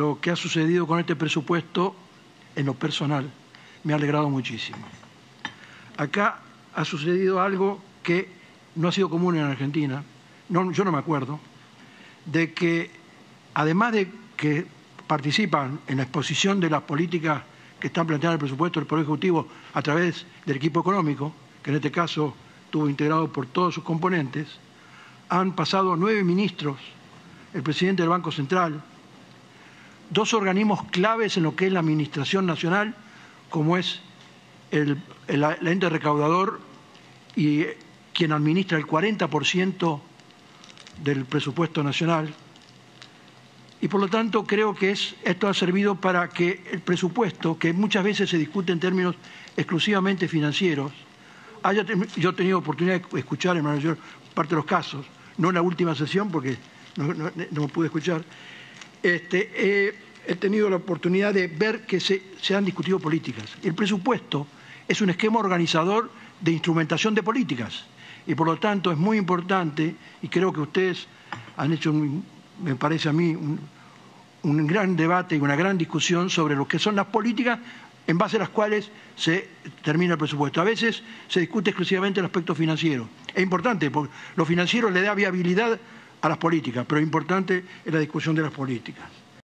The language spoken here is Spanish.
Lo que ha sucedido con este presupuesto, en lo personal, me ha alegrado muchísimo. Acá ha sucedido algo que no ha sido común en Argentina, yo no me acuerdo, de que además de que participan en la exposición de las políticas que están planteadas en el presupuesto del Poder Ejecutivo a través del equipo económico, que en este caso estuvo integrado por todos sus componentes, han pasado nueve ministros, el presidente del Banco Central, dos organismos claves en lo que es la Administración Nacional, como es el, ente recaudador y quien administra el 40% del presupuesto nacional. Y por lo tanto creo que esto ha servido para que el presupuesto, que muchas veces se discute en términos exclusivamente financieros, haya, yo he tenido oportunidad de escuchar en mayor parte de los casos, no en la última sesión porque no, no, pude escuchar, este, he tenido la oportunidad de ver que se, han discutido políticas. El presupuesto es un esquema organizador de instrumentación de políticas y por lo tanto es muy importante y creo que ustedes han hecho, me parece a mí, un, un gran debate y una gran discusión sobre lo que son las políticas en base a las cuales se termina el presupuesto. A veces se discute exclusivamente el aspecto financiero. Es importante porque lo financiero le da viabilidad a las políticas, pero importante es la discusión de las políticas.